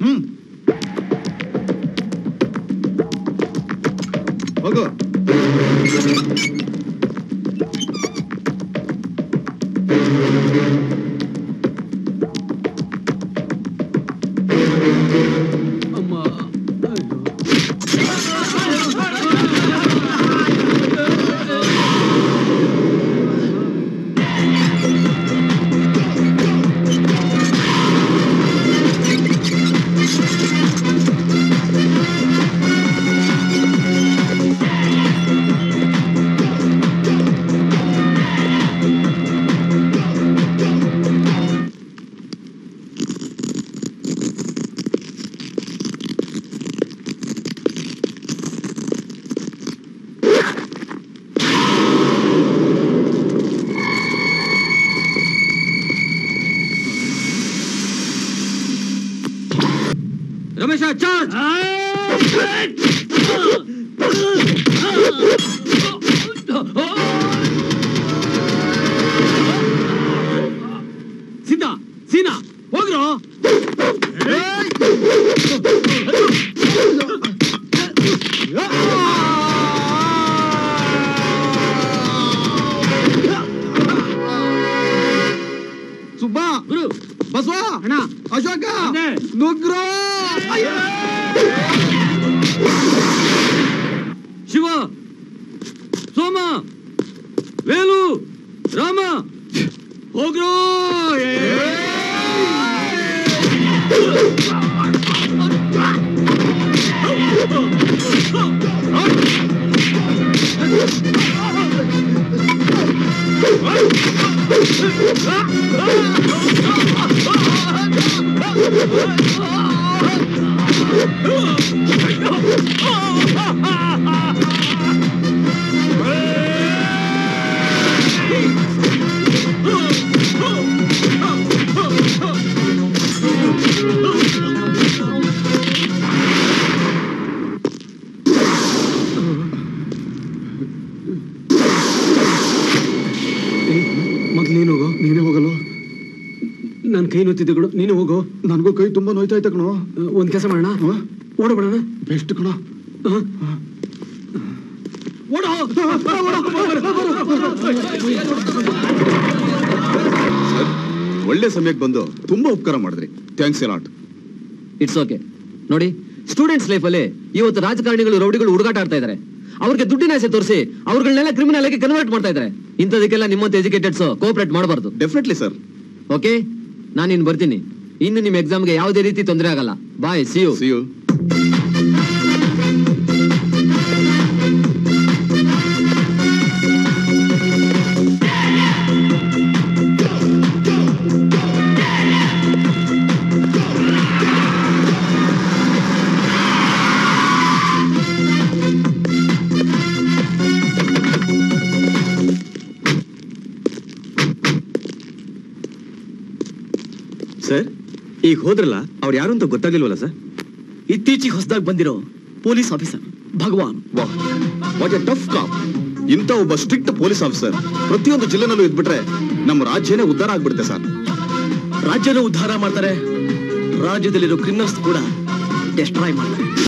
음. 응. 먹어. 人们下战！ಬಸವ ಅಣ್ಣ ಅಶೋಕ ನುಗ್ರ. ನುಗ್ರೋ ಶಿವ ಸೋಮ ವೇಲು ರಾಮ. ಹೋಗ್ರು ನನ್ನ ಕೈ ನೋತಿದ್ದೆ ಕಣೋ ನೀನು ಹೋಗು ನನಗೂ ಕೈ ತುಂಬಾ ನೋಯ್ತಾ ಐತೆ ಕಣೋ ಒಂದ್ ಕೆಲಸ ಮಾಡೋಣ ಓಡ ಓಡೋಣ ಬೆಸ್ಟ್ ಕಣ ಓಡೋ ಒಳ್ಳೆ ಸಮಯಕ್ಕೆ ಬಂದು ತುಂಬಾ ಉಪಕಾರ ಮಾಡಿದ್ರಿ ಥ್ಯಾಂಕ್ಸ್ ಲಾಟ್ ಇಟ್ಸ್ ಓಕೆ ನೋಡಿ ಸ್ಟೂಡೆಂಟ್ಸ್ ಲೈಫಲ್ಲಿ ಇವತ್ತು ರಾಜಕಾರಣಿಗಳು ರೌಡಿಗಳು ಹುಡುಗಾಟ ಆಡ್ತಾ ಇದ್ದಾರೆ ಅವ್ರಿಗೆ ದುಡ್ಡಿನ ಆಸೆ ತೋರಿಸಿ ಅವ್ರಗಳನ್ನೆಲ್ಲ ಕ್ರಿಮಿನಲ್ ಆಗಿ ಕನ್ವರ್ಟ್ ಮಾಡ್ತಾ ಇದ್ದಾರೆ ಇಂಥದಕ್ಕೆಲ್ಲ ನಿಮ್ಮಂತ ಎಜುಕೇಟೆಡ್ಸ್ ಕೋಆಪರೇಟ್ ಮಾಡಬಾರ್ದು ಡೆಫಿನೆಟ್ಲಿ ಸರ್ ಓಕೆ ನಾನು ಇನ್ನು ಬರ್ತೀನಿ. ಇನ್ನು ನಿಮ್ಮ ಎಕ್ಸಾಮ್ಗೆ ಯಾವುದೇ ರೀತಿ ತೊಂದರೆ ಆಗಲ್ಲ. Bye see you see you sir ಈಗ ಹೋದ್ರಲ್ಲ ಅವ್ರು ಯಾರು ಅಂತ ಗೊತ್ತಾಗಿಲ್ವಲ್ಲ ಸರ್? ಇತ್ತೀಚೆಗೆ ಹೊಸದಾಗಿ ಬಂದಿರೋ police officer Bhagwan. What a tough cop. ಇಂಥ ಒಬ್ಬ ಸ್ಟ್ರಿಕ್ಟ್ ಪೊಲೀಸ್ ಆಫೀಸರ್ ಪ್ರತಿಯೊಂದು ಜಿಲ್ಲೆನಲ್ಲೂ ಇದ್ಬಿಟ್ರೆ ನಮ್ಮ ರಾಜ್ಯನೇ ಉದ್ಧಾರ ಆಗ್ಬಿಡುತ್ತೆ ಸರ್. ರಾಜ್ಯನೂ ಉದ್ಧಾರ ಮಾಡ್ತಾರೆ ರಾಜ್ಯದಲ್ಲಿರೋ ಕ್ರಿಮಿನಲ್ಸ್ ಕೂಡ ಡೆಸ್ಟ್ರಾಯ್ ಮಾಡ್ತಾರೆ.